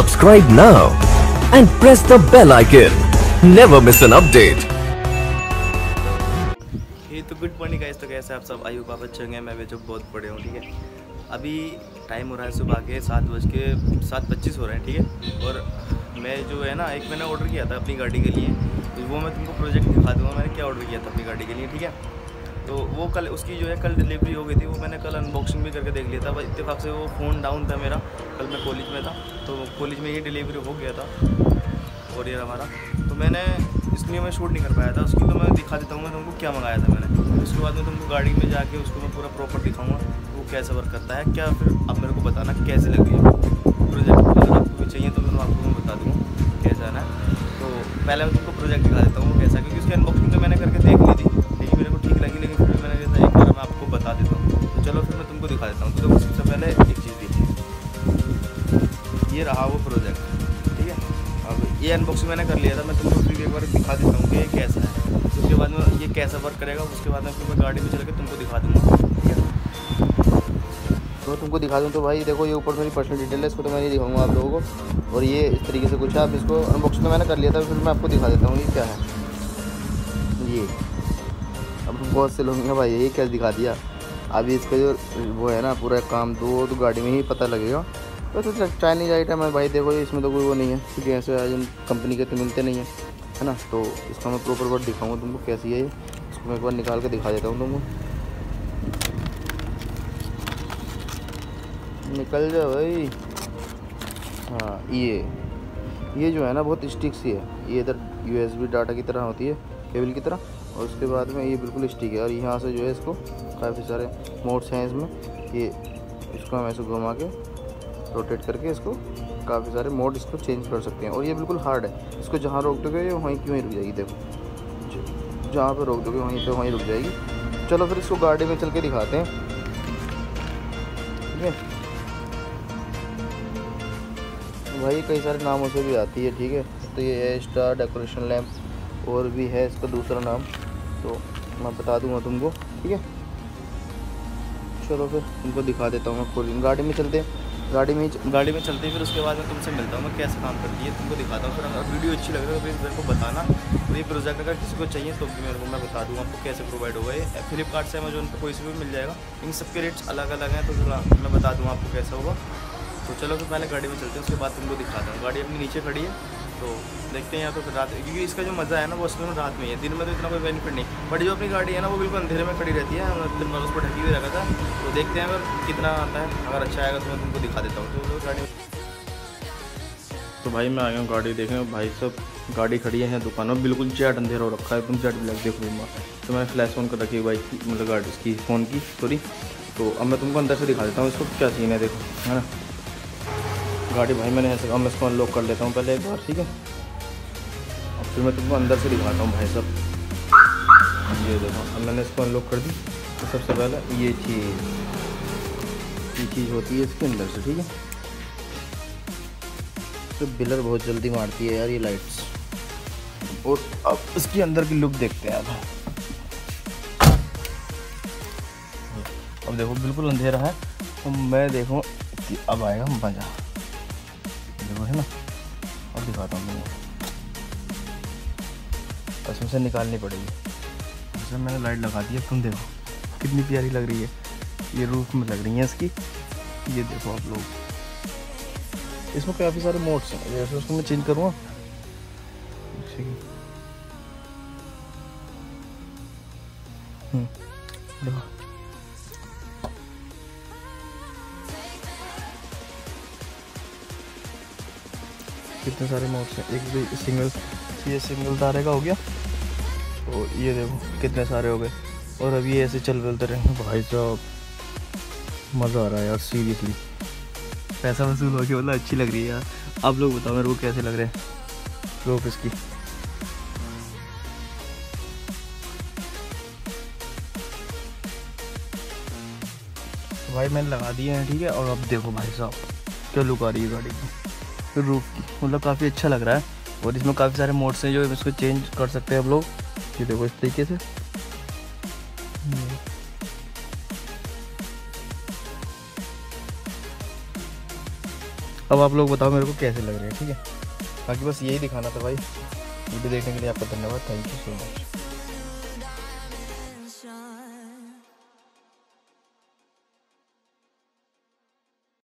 Subscribe now and press the bell icon. Never miss an update. ये तो good morning guys तो कैसे आप सब? आयु आप अच्छे मैं भी जो बहुत बड़े हूँ, ठीक है? अभी टाइम हो रहा है सुबह के सात बज के सात पच्चीस हो रहे हैं, ठीक है? और मैं जो है ना, एक मैंने ऑर्डर किया था अपनी गाड़ी के लिए। तो वो मैं तुमको प्रोजेक्ट दिखा दूँगा, मैंने क्या ऑर्डर किया था अपनी गाड़ी के लिए, ठीक है? तो वो कल उसकी जो है कल डिलीवरी हो गई थी, वो मैंने कल अनबॉक्सिंग भी करके देख लिया था। इतफाक़ से वो फ़ोन डाउन था मेरा। कल मैं कॉलेज में था तो कॉलेज में ही डिलीवरी हो गया था। और कोरियर हमारा। तो मैंने इसलिए मैं शूट नहीं कर पाया था। उसकी तो मैं दिखा देता हूँ, मैं तुमको क्या मंगाया था मैंने। उसके बाद में तुमको गाड़ी में जाके उसको मैं पूरा प्रॉपर दिखाऊँगा, वो कैसे वर्क करता है। क्या फिर आप मेरे को बताना, कैसे लगी प्रोजेक्ट अगर आपको भी चाहिए तो मैं आपको मैं बता दूँगा, कैसा है तो पहले मैं तुमको प्रोजेक्ट दिखा देता हूँ, कैसा क्योंकि उसकी अनबॉक्सिंग ये अनबॉक्सिंग मैंने कर लिया था, मैं तुमको फिर एक बार दिखा देता हूँ कि ये कैसा है। उसके बाद में ये कैसा वर्क करेगा, उसके बाद में फिर मैं गाड़ी में चल के तुमको दिखा दूँगा। ठीक है? तो तुमको दिखा दूँ तो भाई, देखो ये ऊपर मेरी पर्सनल डिटेल है, इसको तो मैं नहीं दिखाऊँगा आप लोगों को। और ये इस तरीके से कुछ है आप इसको अनबॉक्सिंग तो मैंने कर लिया था, फिर मैं आपको दिखा देता हूँ ये क्या है। ये। अब बहुत से लोग भाई, ये कैसे दिखा दिया। अभी इसका जो वो है ना, पूरा काम तो वो तो गाड़ी में ही पता लगेगा। तो, तो चाइनीज़ आइटम है भाई देखो इसमें तो कोई वो नहीं है क्योंकि ऐसे आज कंपनी के तो मिलते नहीं है है ना? तो इसका मैं प्रॉपर वर्ड दिखाऊँगा तुमको कैसी है ये। इसको मैं एक बार निकाल के दिखा देता हूँ तुमको। निकल जाओ भाई। हाँ ये। ये जो है ना बहुत स्टिक सी है। ये इधर यूएसबी डाटा की तरह होती है केबल की तरह और उसके बाद में ये बिल्कुल स्टिक है। और यहाँ से जो है इसको काफ़ी सारे मोड्स हैं इसमें। ये इसको हम ऐसे घुमा के रोटेट करके इसको काफ़ी सारे मोड इसको चेंज कर सकते हैं। और ये बिल्कुल हार्ड है। इसको जहाँ रोक दोगे, ये वहीं क्यों ही रुक जाएगी, देखो। जहाँ पर रोक दोगे, वहीं पर वहीं रुक जाएगी। चलो फिर इसको गाड़ी में चल के दिखाते हैं। ठीक है? भाई, कई सारे नामों से भी आती है, ठीक है? तो ये है स्टार डेकोरेशन लैम्प और भी है इसका दूसरा नाम। तो मैं बता दूँगा तुमको, ठीक है? चलो फिर तुमको दिखा देता हूँ मैं खुद गाड़ी में चलते हैं। गाड़ी में गाड़ी में चलते हैं फिर उसके बाद मैं तुमसे मिलता हूँ, मैं कैसे काम करती है, तुमको दिखाता हूँ। फिर अगर वीडियो अच्छी लग रही है तो फिर मेरे को बताना। और ये प्रोजेक्ट अगर किसी को चाहिए तो भी मेरे को मैं बता दूँगा आपको कैसे प्रोवाइड होगा ये फ्लिपकार्ट से अमेजोन पर कोई से भी मिल जाएगा। इन सबके रेट्स अलग अलग हैं तो थोड़ा मैं बता दूँगा आपको कैसा होगा। तो चलो फिर पहले गाड़ी में चलते हैं, उसके बाद तुमको दिखाता हूँ। गाड़ी अपनी नीचे खड़ी है। तो देखते हैं यहाँ तो फिर रात क्योंकि इसका जो मज़ा है ना, वो असल में रात में ही दिन में तो इतना कोई बेनिफिट नहीं। बट जो अपनी गाड़ी है ना, वो बिल्कुल अंधेरे में खड़ी रहती है। दिन भर पर ढकी हुई रखा था। तो देखते हैं अगर कितना आता है। अगर अच्छा आएगा तो मैं तुमको दिखा देता हूँ। तो गाड़ी तो भाई मैं आ गया हूँ गाड़ी देखने। भाई सब गाड़ी खड़ी है दुकानों में बिल्कुल जेट अंधेरा हो रखा है। एकदम जेट ब्लैक देख लूँगा तो मैंने फ्लैश ऑन कर रखी है बाइक मतलब गाड़ी इसकी फ़ोन की सॉरी तो अब मैं तुमको अंदर से दिखा देता हूँ। इसको क्या सीन है देखो, है ना? गाड़ी भाई, मैंने ऐसे अब मैं इसको अनलॉक कर लेता हूँ पहले एक बार, ठीक है? और फिर मैं तुमको अंदर से दिखाता हूँ भाई सब ये देखो, अब मैंने इसको अनलॉक कर दी। तो सबसे पहले ये चीज़ ये चीज़ होती है इसके अंदर से, ठीक है? तो बिलर बहुत जल्दी मारती है यार ये लाइट्स और अब इसके अंदर की लुक देखते हैं अब अब देखो, बिल्कुल अंधेरा है। तो मैं देखूँ कि अब आएगा मज़ा। देखो है ना? और दिखाता हूँ तुमको कसम से निकालनी पड़ेगी। जैसे मैंने लाइट लगा दी है, तुम देखो। कितनी प्यारी लग रही है। ये रूफ में लग रही है इसकी। ये देखो आप लोग। इसमें काफ़ी सारे मोड्स हैं। जैसे उसको मैं चेंज करूँगा। देखो। कितने सारे मोड्स हैं? एक भी सिंगल ये सिंगल तारे का हो गया। तो ये देखो, कितने सारे हो गए। और अभी ऐसे चल चलते रहेंगे भाई साहब, मज़ा आ रहा है यार सीरियसली पैसा वसूल हो गया मतलब अच्छी लग रही है यार। आप लोग बताओ, मेरे को कैसे लग रहे हैं? रोप इसकी। भाई, मैंने लगा दिए हैं, ठीक है? और अब देखो भाई साहब, क्या लुक आ रही है गाड़ी की। रूफ मतलब काफ़ी अच्छा लग रहा है। और इसमें काफ़ी सारे मोड्स हैं जो इसको चेंज कर सकते हैं आप लोग। ये देखो इस तरीके से। अब आप लोग बताओ मेरे को कैसे लग रहे हैं, ठीक है? बाकी बस यही दिखाना था भाई। वीडियो देखने के लिए आपका धन्यवाद। Thank you so much